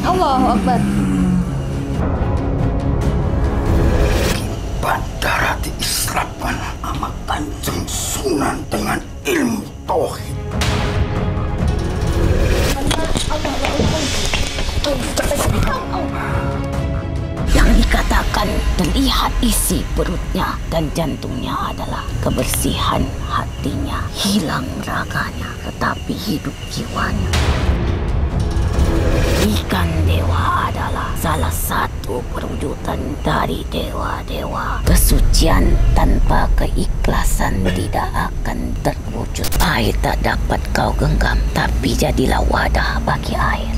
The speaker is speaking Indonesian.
Allahu Akbar. Bandara diisrapkan sama kanjeng Sunan dengan ilmu tauhid. Yang dikatakan terlihat isi perutnya dan jantungnya adalah kebersihan hatinya. Hilang raganya tetapi hidup jiwanya. Salah satu perwujudan dari dewa-dewa. Kesucian tanpa keikhlasan tidak akan terwujud. Air tak dapat kau genggam, tapi jadilah wadah bagi air.